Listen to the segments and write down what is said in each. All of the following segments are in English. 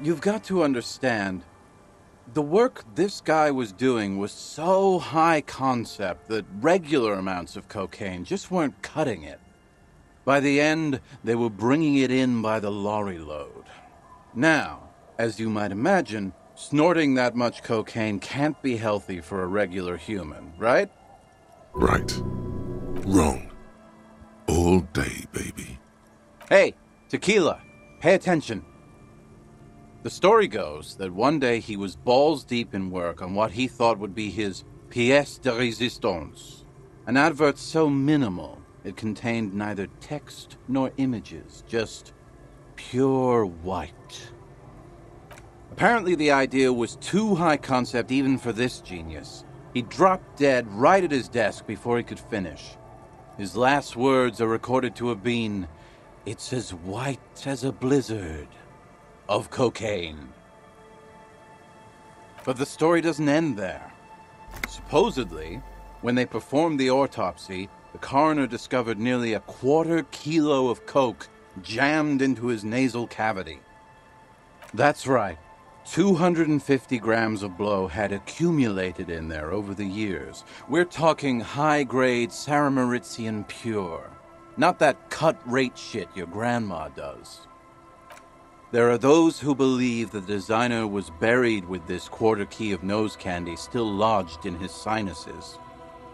You've got to understand, the work this guy was doing was so high concept that regular amounts of cocaine just weren't cutting it. By the end, they were bringing it in by the lorry load. Now, as you might imagine, snorting that much cocaine can't be healthy for a regular human, right? Right. Wrong. All day, baby. Hey, tequila, pay attention. The story goes that one day he was balls deep in work on what he thought would be his pièce de résistance, an advert so minimal it contained neither text nor images, just pure white. Apparently, the idea was too high concept even for this genius. He dropped dead right at his desk before he could finish. His last words are recorded to have been, It's as white as a blizzard of cocaine. But the story doesn't end there. Supposedly, when they performed the autopsy, the coroner discovered nearly a quarter kilo of coke jammed into his nasal cavity. That's right. 250 grams of blow had accumulated in there over the years. We're talking high grade Saramaritsian pure. Not that cut rate shit your grandma does. There are those who believe the designer was buried with this quarter key of nose candy still lodged in his sinuses.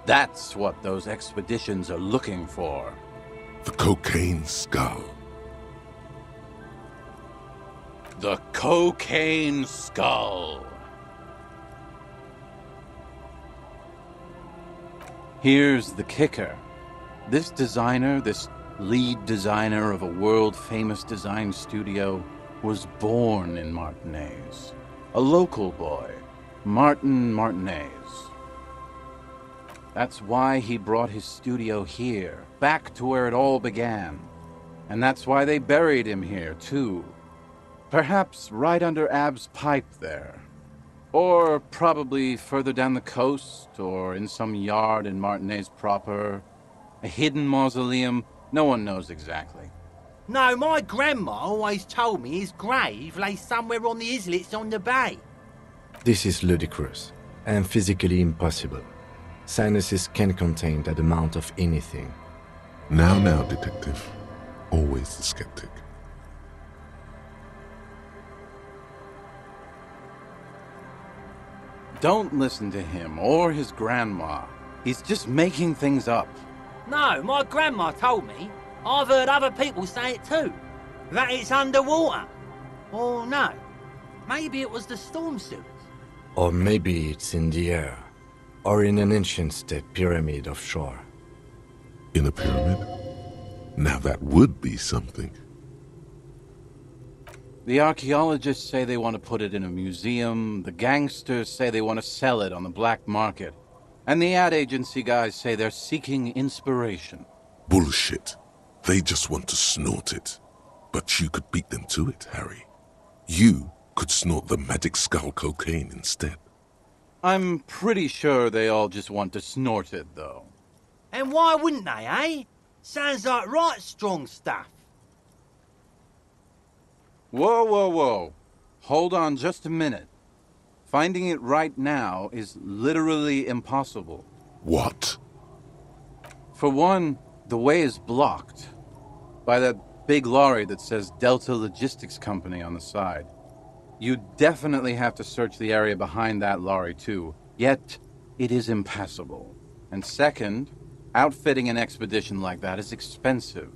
That's what those expeditions are looking for. The cocaine skull. The cocaine skull. Here's the kicker. This designer, this lead designer of a world famous design studio, was born in Martinaise. A local boy, Martin Martinez. That's why he brought his studio here, back to where it all began. And that's why they buried him here, too. Perhaps right under Ab's pipe there. Or probably further down the coast, or in some yard in Martinaise proper. A hidden mausoleum, no one knows exactly. No, my grandma always told me his grave lay somewhere on the islets on the bay. This is ludicrous and physically impossible. Sinuses can contain that amount of anything. Now, now, detective. Always the skeptic. Don't listen to him or his grandma. He's just making things up. No, my grandma told me. I've heard other people say it too. That it's underwater. Or no, maybe it was the storm sewers. Or maybe it's in the air. Or in an ancient state pyramid offshore. In a pyramid? Now that would be something. The archaeologists say they want to put it in a museum, the gangsters say they want to sell it on the black market, and the ad agency guys say they're seeking inspiration. Bullshit. They just want to snort it. But you could beat them to it, Harry. You could snort the magic skull cocaine instead. I'm pretty sure they all just want to snort it, though. And why wouldn't they, eh? Sounds like right strong stuff. Whoa, whoa, whoa. Hold on just a minute. Finding it right now is literally impossible. What? For one, the way is blocked by that big lorry that says Delta Logistics Company on the side. You definitely have to search the area behind that lorry, too. Yet, it is impassable. And second, outfitting an expedition like that is expensive.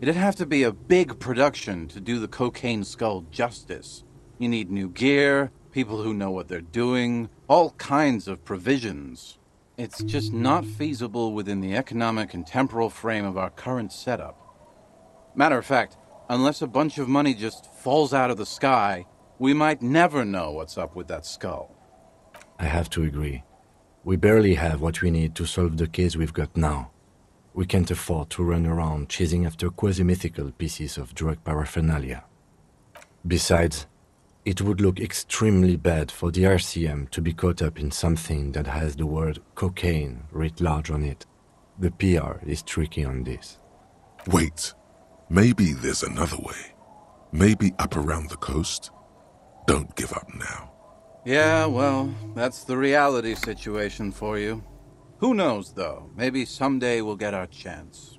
It'd have to be a big production to do the cocaine skull justice. You need new gear, people who know what they're doing, all kinds of provisions. It's just not feasible within the economic and temporal frame of our current setup. Matter of fact, unless a bunch of money just falls out of the sky, we might never know what's up with that skull. I have to agree. We barely have what we need to solve the case we've got now. We can't afford to run around chasing after quasi mythical pieces of drug paraphernalia. Besides, it would look extremely bad for the RCM to be caught up in something that has the word cocaine writ large on it. The PR is tricky on this. Wait. Maybe there's another way. Maybe up around the coast. Don't give up now. Yeah, well, that's the reality situation for you. Who knows, though? Maybe someday we'll get our chance.